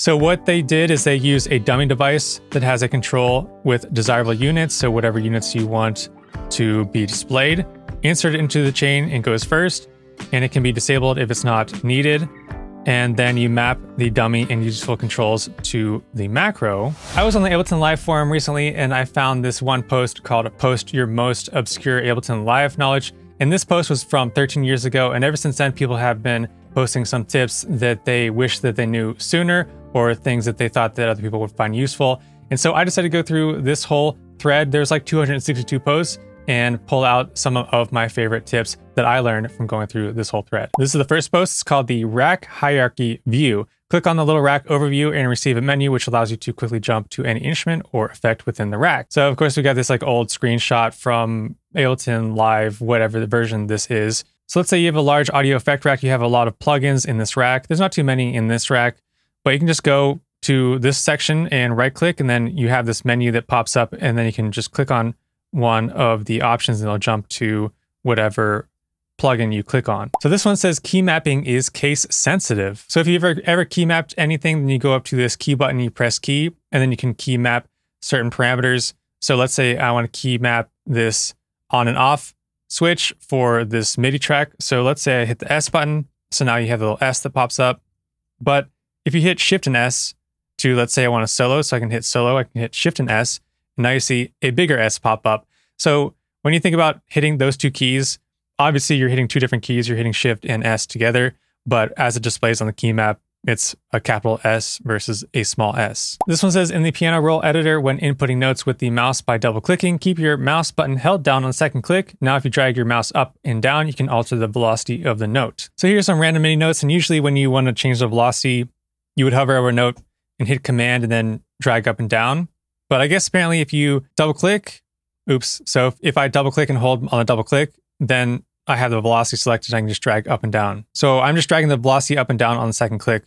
So what they did is they use a dummy device that has a control with desirable units. So whatever units you want to be displayed, insert it into the chain and goes first, and it can be disabled if it's not needed. And then you map the dummy and useful controls to the macro. I was on the Ableton Live forum recently and I found this one post called Post Your Most Obscure Ableton Live Knowledge. And this post was from 13 years ago. And ever since then, people have been posting some tips that they wish that they knew sooner or things that they thought that other people would find useful. And so I decided to go through this whole thread. There's like 262 posts and pull out some of my favorite tips that I learned from going through this whole thread. This is the first post. It's called the rack hierarchy view. Click on the little rack overview and receive a menu, which allows you to quickly jump to any instrument or effect within the rack. So of course we got this like old screenshot from Ableton Live, whatever the version this is. So let's say you have a large audio effect rack, you have a lot of plugins in this rack. There's not too many in this rack, but you can just go to this section and right click, and then you have this menu that pops up, and then you can just click on one of the options and it'll jump to whatever plugin you click on. So this one says key mapping is case sensitive. So if you ever ever key mapped anything, then you go up to this key button, you press key, and then you can key map certain parameters. So let's say I want to key map this on and off switch for this MIDI track. So let's say I hit the S button. So now you have the little S that pops up. But if you hit Shift and S to, let's say I want a solo, so I can hit solo, I can hit Shift and S, and now you see a bigger S pop up. So when you think about hitting those two keys, obviously you're hitting two different keys. You're hitting Shift and S together, but as it displays on the key map, it's a capital S versus a small s. This one says in the piano roll editor, when inputting notes with the mouse by double clicking, keep your mouse button held down on the second click. Now, if you drag your mouse up and down, you can alter the velocity of the note. So here's some random MIDI notes. And usually when you want to change the velocity, you would hover over a note and hit command and then drag up and down. But I guess apparently if you double click, oops. So if, I double click and hold on a double click, then I have the velocity selected. I can just drag up and down. So I'm just dragging the velocity up and down on the second click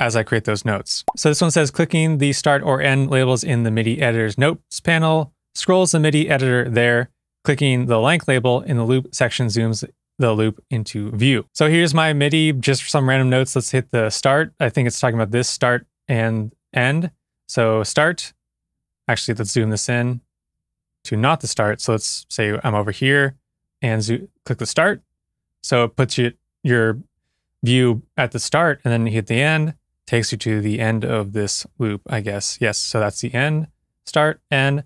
as I create those notes. So this one says clicking the start or end labels in the MIDI editor's notes panel scrolls the MIDI editor there. Clicking the length label in the loop section zooms the loop into view. So here's my MIDI, just some random notes. Let's hit the start. I think it's talking about this start and end. So start, Actually, let's zoom this in to not the start. So let's say I'm over here and click the start. So it puts you, your view at the start and then you hit the end, takes you to the end of this loop, I guess. Yes, so that's the end, start, end.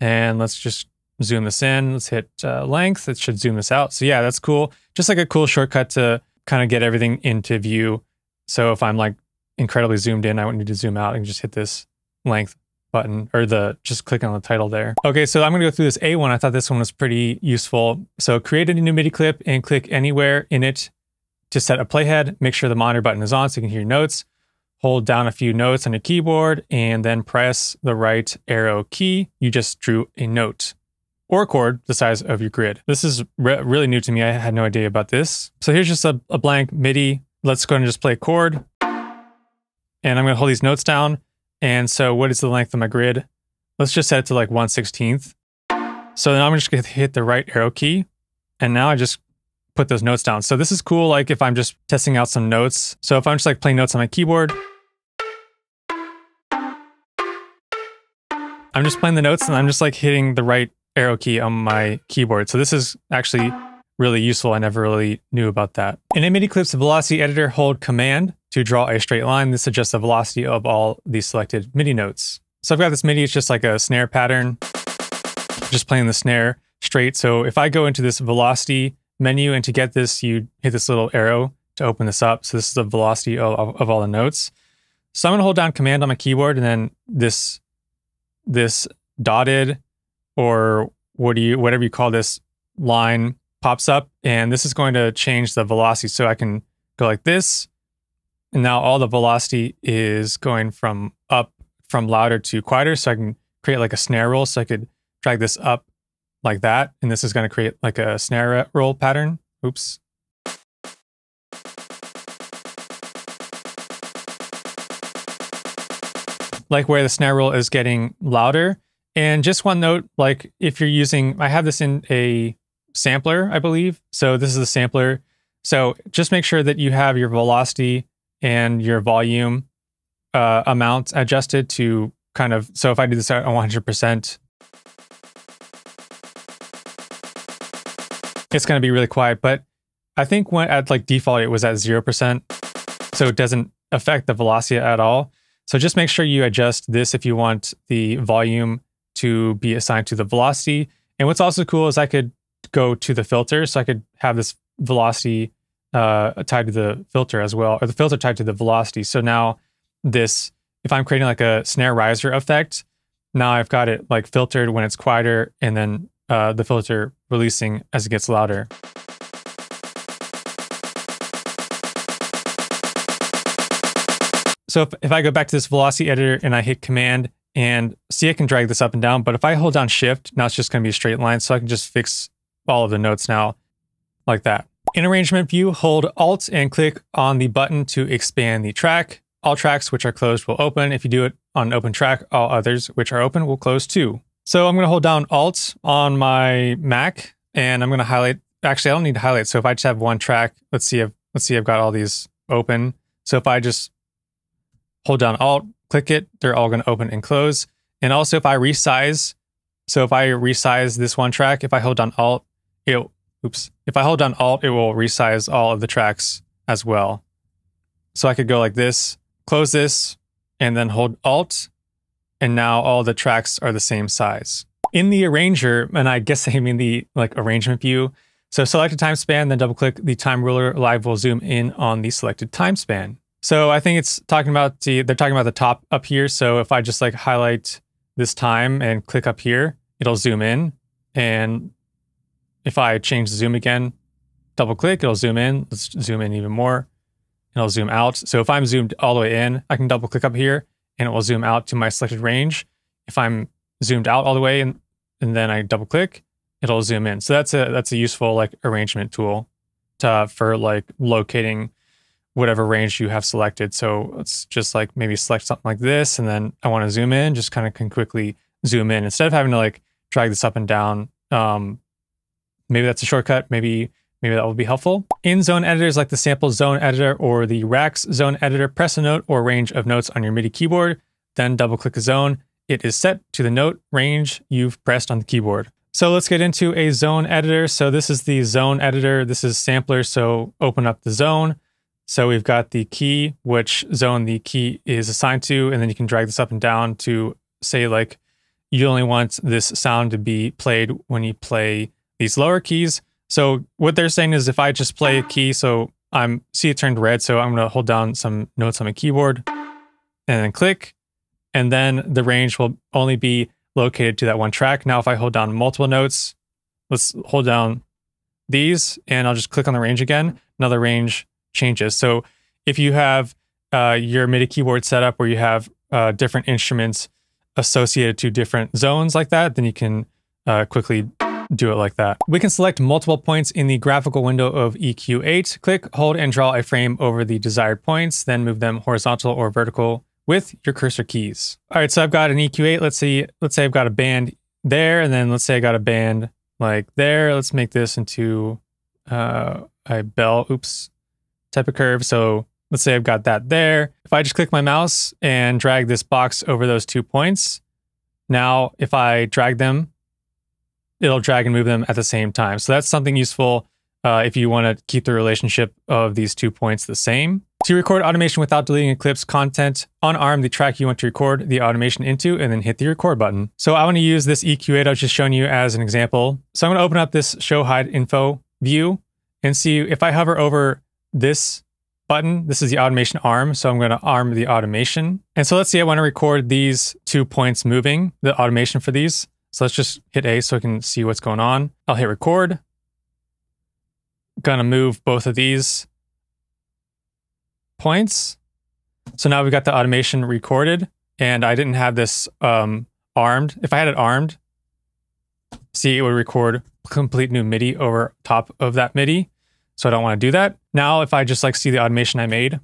And let's just zoom this in. Let's hit uh, length. It should zoom this out. So yeah, that's cool. Just like a cool shortcut to kind of get everything into view. So if I'm like incredibly zoomed in, I don't need to zoom out. and just hit this length button or the just click on the title there. Okay, so I'm gonna go through this A one. I thought this one was pretty useful. So create a new MIDI clip and click anywhere in it to set a playhead. Make sure the monitor button is on so you can hear notes. Hold down a few notes on your keyboard and then press the right arrow key. You just drew a note or a chord the size of your grid. This is re really new to me. I had no idea about this. So here's just a, a blank MIDI. Let's go and just play a chord. And I'm gonna hold these notes down and so what is the length of my grid? Let's just set it to like 1 16th. So then I'm just gonna hit the right arrow key. And now I just put those notes down. So this is cool, like if I'm just testing out some notes. So if I'm just like playing notes on my keyboard, I'm just playing the notes and I'm just like hitting the right arrow key on my keyboard. So this is actually really useful. I never really knew about that. In MIDI Clips the Velocity Editor, hold Command to draw a straight line. This adjusts the velocity of all the selected MIDI notes. So I've got this MIDI, it's just like a snare pattern, just playing the snare straight. So if I go into this velocity menu and to get this, you hit this little arrow to open this up. So this is the velocity of, of, of all the notes. So I'm gonna hold down command on my keyboard and then this, this dotted or what do you, whatever you call this line pops up and this is going to change the velocity. So I can go like this and now all the velocity is going from up from louder to quieter. So I can create like a snare roll. So I could drag this up like that. And this is going to create like a snare roll pattern. Oops. Like where the snare roll is getting louder. And just one note, like if you're using, I have this in a sampler, I believe. So this is a sampler. So just make sure that you have your velocity and your volume uh, amount adjusted to kind of, so if I do this at 100%, it's going to be really quiet. But I think when at like default, it was at 0%. So it doesn't affect the velocity at all. So just make sure you adjust this if you want the volume to be assigned to the velocity. And what's also cool is I could go to the filter. So I could have this velocity uh, tied to the filter as well, or the filter tied to the velocity. So now this, if I'm creating like a snare riser effect, now I've got it like filtered when it's quieter and then uh, the filter releasing as it gets louder. So if, if I go back to this velocity editor and I hit command and see I can drag this up and down, but if I hold down shift, now it's just gonna be a straight line. So I can just fix all of the notes now like that. In arrangement view, hold alt and click on the button to expand the track. All tracks which are closed will open. If you do it on an open track, all others which are open will close too. So I'm gonna hold down alt on my Mac and I'm gonna highlight, actually I don't need to highlight. So if I just have one track, let's see, if, let's see, I've got all these open. So if I just hold down Alt, click it, they're all going to open and close. And also if I resize, so if I resize this one track, if I hold down Alt, it oops, if I hold down Alt, it will resize all of the tracks as well. So I could go like this, close this, and then hold Alt, and now all the tracks are the same size. In the arranger, and I guess I mean the like arrangement view, so select a time span, then double click the time ruler, live will zoom in on the selected time span. So I think it's talking about the, they're talking about the top up here. So if I just like highlight this time and click up here, it'll zoom in. And if I change the zoom again, double click, it'll zoom in. Let's zoom in even more. It'll zoom out. So if I'm zoomed all the way in, I can double click up here and it will zoom out to my selected range. If I'm zoomed out all the way and, and then I double click, it'll zoom in. So that's a that's a useful like arrangement tool to, for like locating whatever range you have selected. So let's just like maybe select something like this, and then I want to zoom in, just kind of can quickly zoom in instead of having to like drag this up and down. Um, maybe that's a shortcut. Maybe maybe that will be helpful. In zone editors like the sample zone editor or the Racks zone editor, press a note or range of notes on your MIDI keyboard, then double click a zone. It is set to the note range you've pressed on the keyboard. So let's get into a zone editor. So this is the zone editor. This is sampler. So open up the zone. So we've got the key, which zone the key is assigned to, and then you can drag this up and down to say like you only want this sound to be played when you play these lower keys. So what they're saying is if I just play a key, so I'm see it turned red, so I'm gonna hold down some notes on my keyboard and then click, and then the range will only be located to that one track. Now if I hold down multiple notes, let's hold down these and I'll just click on the range again. Another range changes. So if you have uh, your MIDI keyboard set up where you have uh, different instruments associated to different zones like that, then you can uh, quickly do it like that. We can select multiple points in the graphical window of EQ8. Click, hold, and draw a frame over the desired points, then move them horizontal or vertical with your cursor keys. All right, so I've got an EQ8. Let's see, let's say I've got a band there, and then let's say I got a band like there. Let's make this into uh, a bell. Oops, type of curve. So let's say I've got that there. If I just click my mouse and drag this box over those two points, now if I drag them, it'll drag and move them at the same time. So that's something useful uh, if you want to keep the relationship of these two points the same. To record automation without deleting a clip's content, unarm the track you want to record the automation into and then hit the record button. So I want to use this EQ8 I was just showing you as an example. So I'm going to open up this show hide info view and see if I hover over this button. This is the automation arm. So I'm going to arm the automation. And so let's see, I want to record these two points moving, the automation for these. So let's just hit A so I can see what's going on. I'll hit record. Gonna move both of these points. So now we've got the automation recorded and I didn't have this um, armed. If I had it armed, see, it would record complete new MIDI over top of that MIDI. So I don't want to do that. Now, if I just like see the automation I made,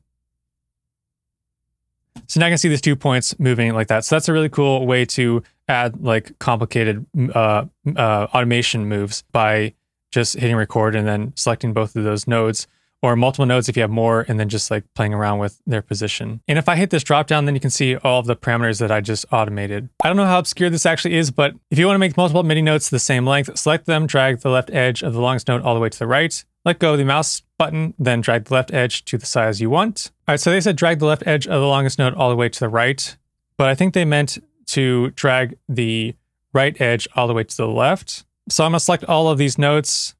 so now I can see these two points moving like that. So that's a really cool way to add like complicated uh, uh, automation moves by just hitting record and then selecting both of those nodes. or multiple nodes if you have more, and then just like playing around with their position. And if I hit this drop down, then you can see all of the parameters that I just automated. I don't know how obscure this actually is, but if you want to make multiple MIDI notes the same length, select them, drag the left edge of the longest note all the way to the right, let go of the mouse button, then drag the left edge to the size you want. All right, so they said drag the left edge of the longest note all the way to the right, but I think they meant to drag the right edge all the way to the left. So I'm gonna select all of these notes,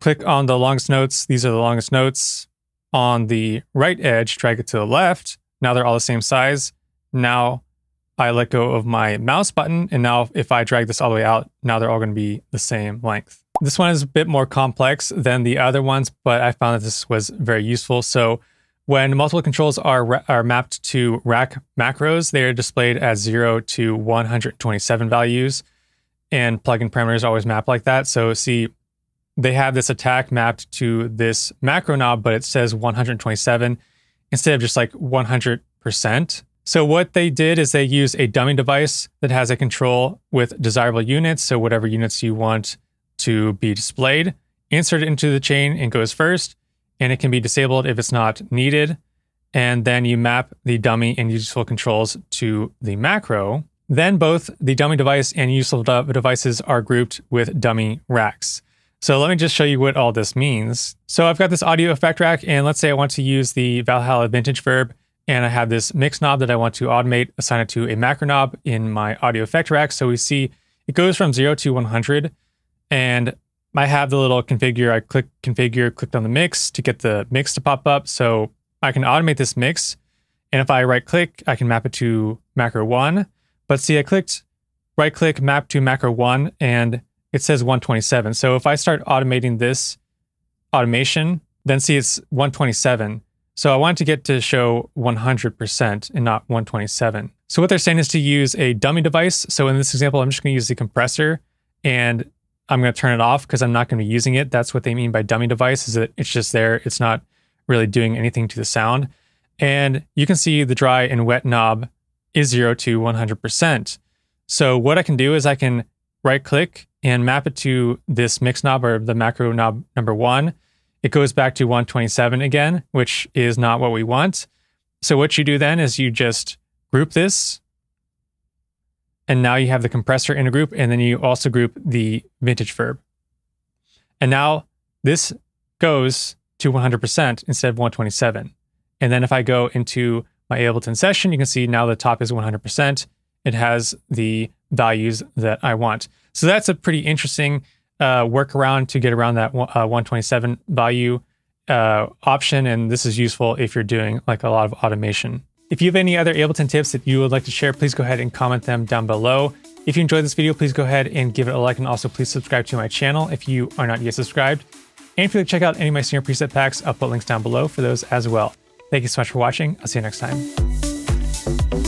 click on the longest notes. These are the longest notes. On the right edge, drag it to the left. Now they're all the same size. Now I let go of my mouse button. And now if I drag this all the way out, now they're all gonna be the same length. This one is a bit more complex than the other ones, but I found that this was very useful. So when multiple controls are, are mapped to rack macros, they are displayed as 0 to 127 values and plugin parameters always map like that. So see, they have this attack mapped to this macro knob, but it says 127 instead of just like 100%. So what they did is they use a dummy device that has a control with desirable units. So whatever units you want to be displayed, insert it into the chain and goes first, and it can be disabled if it's not needed. And then you map the dummy and useful controls to the macro. Then both the dummy device and useful devices are grouped with dummy racks. So let me just show you what all this means. So I've got this audio effect rack, and let's say I want to use the Valhalla Vintage Verb, and I have this mix knob that I want to automate, assign it to a macro knob in my audio effect rack. So we see it goes from zero to 100, and I have the little configure. I click configure, clicked on the mix to get the mix to pop up. So I can automate this mix. And if I right click, I can map it to macro one. But see, I clicked right click, map to macro one, and it says 127. So if I start automating this automation, then see it's 127. So I want to get to show 100% and not 127. So what they're saying is to use a dummy device. So in this example, I'm just going to use the compressor and I'm going to turn it off because I'm not going to be using it. That's what they mean by dummy device is that it's just there. It's not really doing anything to the sound. And you can see the dry and wet knob is 0 to 100%. So what I can do is I can right click and map it to this mix knob or the macro knob number one. It goes back to 127 again, which is not what we want. So what you do then is you just group this. And now you have the compressor in a group, and then you also group the vintage verb. And now this goes to 100% instead of 127. And then if I go into my Ableton session, you can see now the top is 100%. It has the values that I want. So that's a pretty interesting uh, workaround to get around that uh, 127 value uh, option. And this is useful if you're doing like a lot of automation. If you have any other Ableton tips that you would like to share, please go ahead and comment them down below. If you enjoyed this video, please go ahead and give it a like and also please subscribe to my channel if you are not yet subscribed. And if you'd like to check out any of my Serum preset packs, I'll put links down below for those as well. Thank you so much for watching. I'll see you next time.